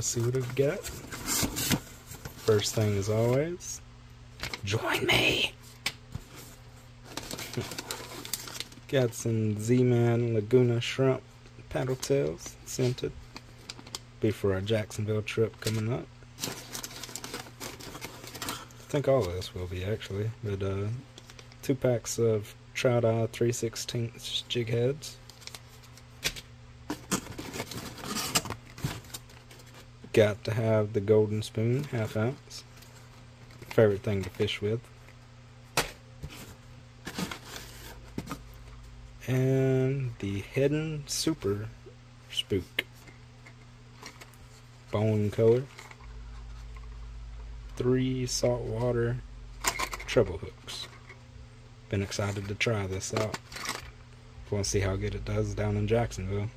let's see what we got. First thing, as always, join me. got some Z-Man Laguna shrimp paddle tails scented. Be for our Jacksonville trip coming up. I think all of this will be actually, but uh, two packs of Trout Eye 3 16 jig heads. Got to have the golden spoon, half ounce. Favorite thing to fish with. And the Heddon Super Spook. Bone color. Three saltwater treble hooks. Been excited to try this out. Want to see how good it does down in Jacksonville.